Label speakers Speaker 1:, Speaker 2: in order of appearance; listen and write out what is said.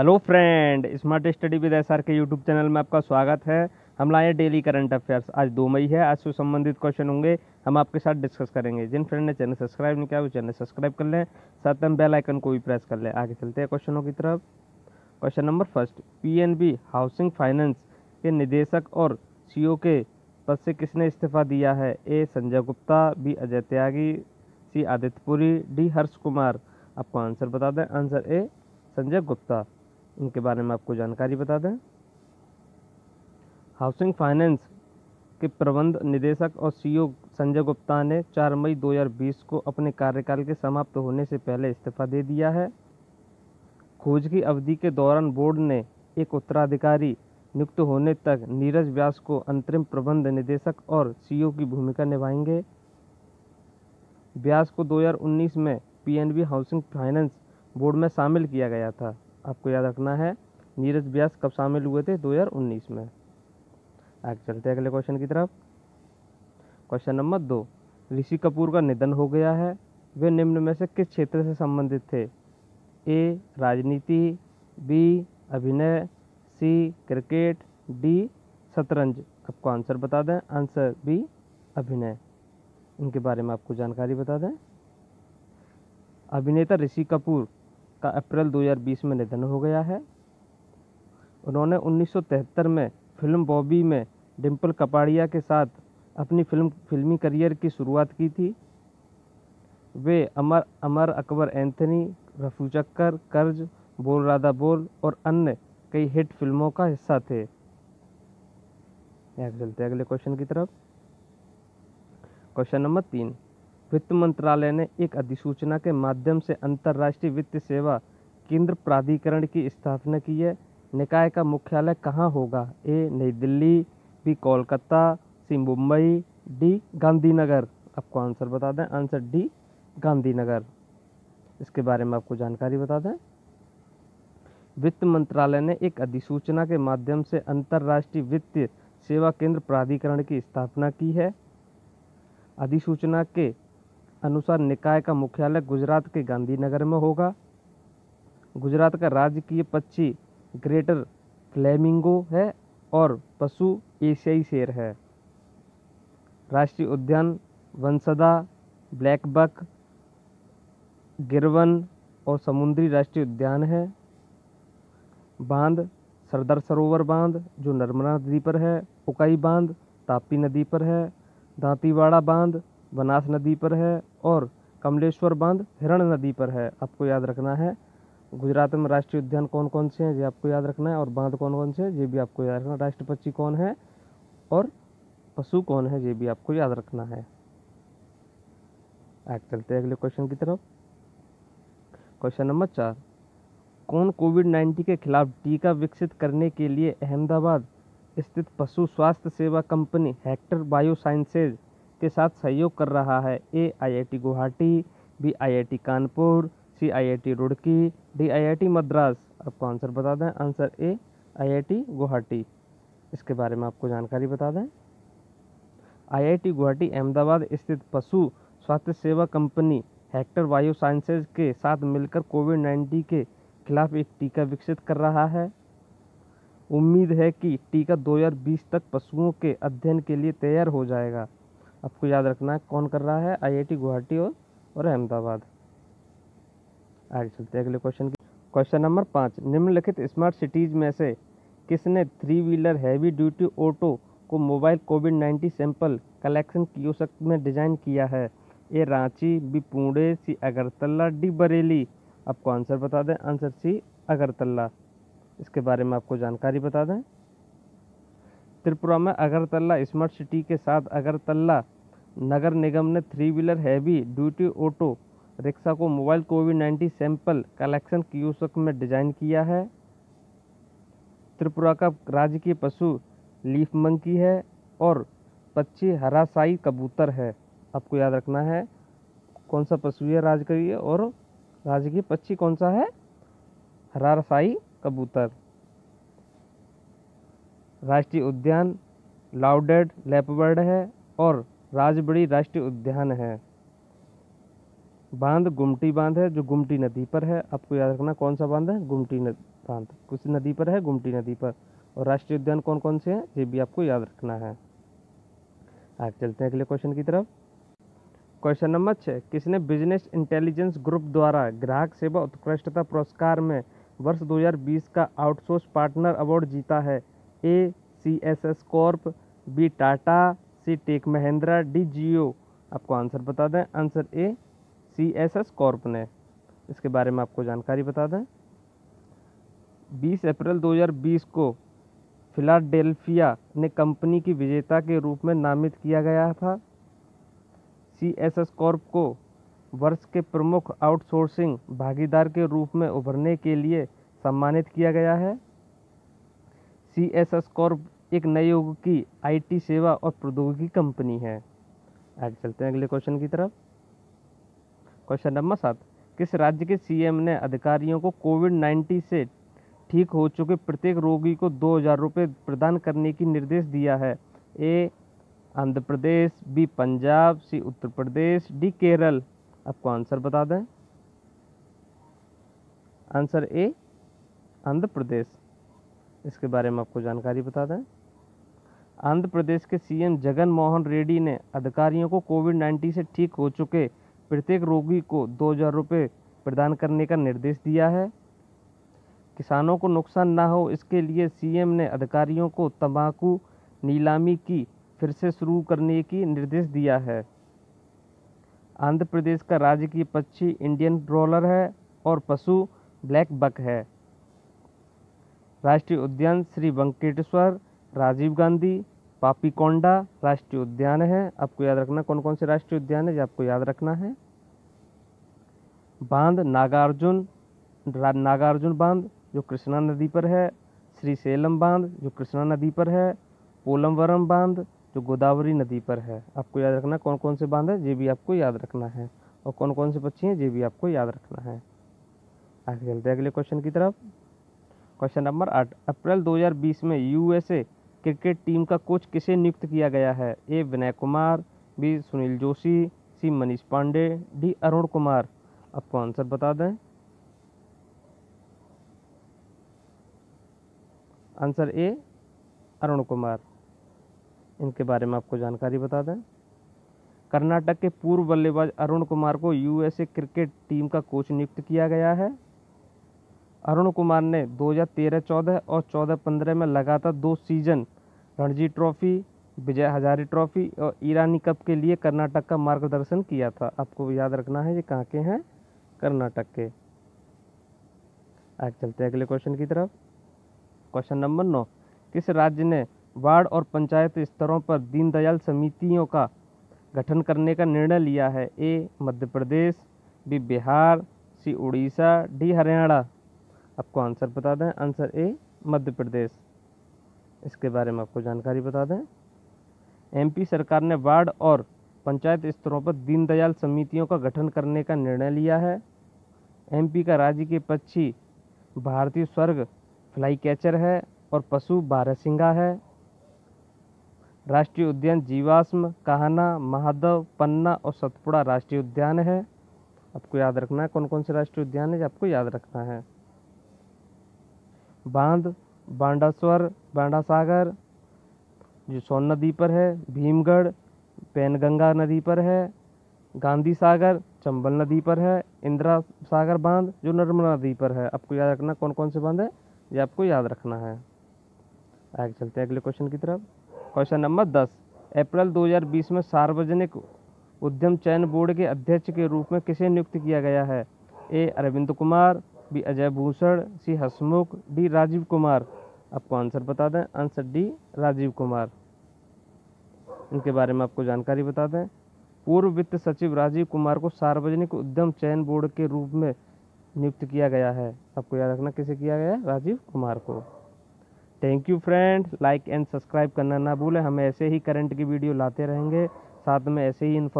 Speaker 1: Hello friend, smart study with S R के YouTube channel में आपका स्वागत है। हम लाए डेली करंट अफेयर्स। आज दो मई है, आज से संबंधित क्वेश्चन होंगे। हम आपके साथ डिस्कस करेंगे। जिन फ्रेंड ने चैनल सब्सक्राइब नहीं किया, वो चैनल सब्सक्राइब कर लें। साथ में बेल आइकन को भी प्रेस कर लें। आगे चलते हैं क्वेश्चनों की तरफ़। Question number first PNB housing finance के निदेशक और सी के पद से किसने इस्तीफा दिया है? A Sanjay Gupta B Ajay Tyagi C Adityapuri D Harsh Kumar. आपको आंसर बता दें। Answer A Sanjay Gupta. इनके बारे में आपको जानकारी बता दें। हाउसिंग फाइनेंस के प्रबंध निदेशक और सीईओ संजय गुप्ता ने 4 मई 2020 को अपने कार्यकाल के समाप्त होने से पहले इस्तीफा दे दिया है। खोज की अवधि के दौरान बोर्ड ने एक उत्तराधिकारी नियुक्त होने तक नीरज व्यास को अंतरिम प्रबंध निदेशक और सीईओ की भूमिका निभाएँगे। व्यास को 2019 में पीएनबी हाउसिंग फाइनेंस बोर्ड में शामिल किया गया था। आपको याद रखना है, नीरज व्यास कब शामिल हुए थे? 2019 में। आगे चलते हैं अगले क्वेश्चन की तरफ़। क्वेश्चन नंबर दो, ऋषि कपूर का निधन हो गया है। वे निम्न में से किस क्षेत्र से संबंधित थे? ए, राजनीति, बी, अभिनय, सी, क्रिकेट, डी, शतरंज। आपको आंसर बता दें, आंसर बी, अभिनय। इनके बारे में आपको जानकारी बता दें। अभिनेता ऋषि कपूर का अप्रैल 2020 में निधन हो गया है। उन्होंने 1973 में फ़िल्म बॉबी में डिम्पल कपाड़िया के साथ अपनी फ़िल्म, फिल्मी करियर की शुरुआत की थी। वे अमर अमर अकबर, एंथनी, रफू चक्कर, कर्ज, बोल राधा बोल और अन्य कई हिट फ़िल्मों का हिस्सा थे। चलते अगले क्वेश्चन की तरफ़। क्वेश्चन नंबर तीन। वित्त मंत्रालय ने एक अधिसूचना के माध्यम से अंतर्राष्ट्रीय वित्त सेवा केंद्र प्राधिकरण की स्थापना की है। निकाय का मुख्यालय कहाँ होगा? A, Nai Delhi, B, Kolkata, C, Mumbai, D, Gandhinagar. आपको आंसर बता दें। Answer D, Gandhinagar. इसके बारे में आपको जानकारी बता दें। वित्त मंत्रालय ने एक अधिसूचना के माध्यम से अंतर्राष्ट्रीय वित्तीय सेवा केंद्र प्राधिकरण की स्थापना की है। अधिसूचना के अनुसार निकाय का मुख्यालय गुजरात के गांधीनगर में होगा। गुजरात का राजकीय पक्षी ग्रेटर फ्लेमिंगो है और पशु एशियाई शेर है। राष्ट्रीय उद्यान वंसदा ब्लैक बक गिरवन और समुद्री राष्ट्रीय उद्यान है। बाँध, सरदार सरोवर बाँध, जो नर्मदा नदी पर है, उकाई बाँध, तापी नदी पर है। दांतीवाड़ा बाँध बनास नदी पर है और कमलेश्वर बाँध हिरण नदी पर है। आपको याद रखना है, गुजरात में राष्ट्रीय उद्यान कौन कौन से हैं, ये आपको याद रखना है, और बाँध कौन कौन से हैं, ये भी आपको याद रखना राष्ट्र पक्षी कौन है और पशु कौन है, ये भी आपको याद रखना है। आगे चलते हैं अगले क्वेश्चन की तरफ़। क्वेश्चन नंबर चार, कौन कोविड नाइन्टीन के खिलाफ टीका विकसित करने के लिए अहमदाबाद स्थित पशु स्वास्थ्य सेवा कंपनी, हेक्टर बायो साइंसेज के साथ सहयोग कर रहा है। A IIT Guwahati, B IIT Kanpur, C IIT Roorkee, D IIT Madras. आपको आंसर बता दें, आंसर ए आईआईटी गुवाहाटी। इसके बारे में आपको जानकारी बता दें। आईआईटी गुवाहाटी, अहमदाबाद स्थित पशु स्वास्थ्य सेवा कंपनी, हेक्टर बायो साइंसेज के साथ मिलकर कोविड नाइन्टीन के खिलाफ एक टीका विकसित कर रहा है। उम्मीद है कि टीका 2020 तक पशुओं के अध्ययन के लिए तैयार हो जाएगा। आपको याद रखना है कौन कर रहा है? आईआईटी गुवाहाटी और, और अहमदाबाद। आगे चलते हैं अगले क्वेश्चन की। क्वेश्चन नंबर पाँच। निम्नलिखित स्मार्ट सिटीज़ में से किसने three wheeler heavy duty auto को mobile covid nineteen sample collection kiosk में डिज़ाइन किया है? A Ranchi B Pune C Agartala D Bareilly. आपको आंसर बता दें। Answer C Agartala. इसके बारे में आपको जानकारी बता दें। त्रिपुरा में अगरतला स्मार्ट सिटी के साथ अगरतला नगर निगम ने three wheeler heavy duty auto rickshaw को mobile covid nineteen sample collection kiosk में डिज़ाइन किया है। त्रिपुरा का राज्य की पशु लीफ मंकी है और पक्षी हरासाई कबूतर है। आपको याद रखना है कौन सा पशु है राज्य का ये और राज्य की पक्षी कौन सा है? हरासाई कबूतर। राष्ट्रीय उद्यान लाउडेड लेपबर्ड है और राजबड़ी राष्ट्रीय उद्यान है। बाँध गुमटी बाँध है, जो गुमटी नदी पर है। आपको याद रखना कौन सा बाँध है? गुमटी बाँध। कुछ नदी पर है, गुमटी नदी पर। और राष्ट्रीय उद्यान कौन कौन से हैं, ये भी आपको याद रखना है। आगे चलते हैं अगले क्वेश्चन की तरफ़। क्वेश्चन नंबर छः किसने बिज़नेस इंटेलिजेंस ग्रुप द्वारा ग्राहक सेवा उत्कृष्टता पुरस्कार में वर्ष 2020 का आउटसोर्स पार्टनर अवार्ड जीता है? A C S S corp B Tata C tech Mahindra D Jio आपको आंसर बता दें। Answer A C S S corp ने। इसके बारे में आपको जानकारी बता दें। 20 अप्रैल 2020 को फिलाडेल्फिया ने कंपनी की विजेता के रूप में नामित किया गया था। सी एस एस कॉर्प को वर्ष के प्रमुख आउटसोर्सिंग भागीदार के रूप में उभरने के लिए सम्मानित किया गया है। सी एस एस कॉर्प एक नए युग की आईटी सेवा और प्रौद्योगिकी कंपनी है। आगे चलते हैं अगले क्वेश्चन की तरफ़। क्वेश्चन नंबर सात। किस राज्य के सीएम ने अधिकारियों को कोविड नाइन्टीन से ठीक हो चुके प्रत्येक रोगी को दो हज़ार रुपये प्रदान करने की निर्देश दिया है? A, Andhra Pradesh B Punjab C Uttar Pradesh D Kerala. आपको आंसर बता दें। Answer A, Andhra Pradesh. इसके बारे में आपको जानकारी बता दें। आंध्र प्रदेश के सीएम जगन मोहन रेड्डी ने अधिकारियों को कोविड नाइन्टीन से ठीक हो चुके प्रत्येक रोगी को दो हज़ार रुपये प्रदान करने का निर्देश दिया है। किसानों को नुकसान ना हो, इसके लिए सीएम ने अधिकारियों को तंबाकू नीलामी की फिर से शुरू करने की निर्देश दिया है। आंध्र प्रदेश का राजकीय पक्षी इंडियन रोलर है और पशु ब्लैक बक है। राष्ट्रीय उद्यान श्री वेंकटेश्वर, राजीव गांधी पापीकोंडा राष्ट्रीय उद्यान है। आपको याद रखना कौन कौन से राष्ट्रीय उद्यान है ये आपको याद रखना है। बाँध, नागार्जुन नागार्जुन बाँध, जो कृष्णा नदी पर है। श्री सेलम बाँध, जो कृष्णा नदी पर है। पोलमवरम बाँध, जो गोदावरी नदी पर है। आपको याद रखना कौन कौन से बाँध है, ये भी आपको याद रखना है। और कौन कौन से पक्षी हैं, ये भी आपको याद रखना है। आगे चलते हैं अगले क्वेश्चन की तरफ़। क्वेश्चन नंबर आठ, अप्रैल 2020 में यूएसए क्रिकेट टीम का कोच किसे नियुक्त किया गया है? A, Vinay Kumar, B, Sunil Joshi, C, Manish Pandey, D, Arun Kumar. आपको आंसर बता दें। Answer A, Arun Kumar. इनके बारे में आपको जानकारी बता दें। कर्नाटक के पूर्व बल्लेबाज अरुण कुमार को यूएसए क्रिकेट टीम का कोच नियुक्त किया गया है। अरुण कुमार ने 2013-14 और 14-15 में लगातार दो season, Ranji trophy, Vijay Hazare trophy और ईरानी कप के लिए कर्नाटक का मार्गदर्शन किया था। आपको याद रखना है ये कहाँ के हैं? कर्नाटक के। आगे चलते हैं अगले क्वेश्चन की तरफ़। क्वेश्चन नंबर नौ। किस राज्य ने वार्ड और पंचायत स्तरों पर दीनदयाल समितियों का गठन करने का निर्णय लिया है? A, Madhya Pradesh, B, Bihar, C, Orissa, D, Haryana. आपको आंसर बता दें। Answer A, Madhya Pradesh. इसके बारे में आपको जानकारी बता दें। एमपी सरकार ने वार्ड और पंचायत स्तरों पर दीनदयाल समितियों का गठन करने का निर्णय लिया है। एमपी का राज्य के पक्षी भारतीय स्वर्ग फ्लाई कैचर है और पशु बारहसिंगा है। राष्ट्रीय उद्यान जीवाश्म, काहना, महादेव, पन्ना और सतपुड़ा राष्ट्रीय उद्यान है। आपको याद रखना है कौन कौन से राष्ट्रीय उद्यान है आपको याद रखना है। बाँध, बांडास्वर, बांडासागर, जो सोन नदी पर है, भीमगढ़, पैनगंगा नदी पर है, गांधी सागर, चंबल नदी पर है, इंदिरा सागर बाँध, जो नर्मदा नदी पर है। आपको याद रखना कौन कौन से बाँध है? ये आपको याद रखना है। आगे चलते हैं अगले क्वेश्चन की तरफ़। क्वेश्चन नंबर दस। अप्रैल 2020 में सार्वजनिक उद्यम चयन बोर्ड के अध्यक्ष के रूप में किसे नियुक्त किया गया है? A, Arvind Kumar B Ajay Bhushan, C Hasmukh, D Rajiv Kumar. आपको आंसर बता दें, आंसर डी राजीव कुमार। इनके बारे में आपको जानकारी बता दें। पूर्व वित्त सचिव राजीव कुमार को सार्वजनिक उद्यम चयन बोर्ड के रूप में नियुक्त किया गया है। आपको याद रखना किसे किया गया है? राजीव कुमार को। Thank you friend like and subscribe करना ना भूलें। हम ऐसे ही करंट की वीडियो लाते रहेंगे। साथ में ऐसे ही इन्फॉर्म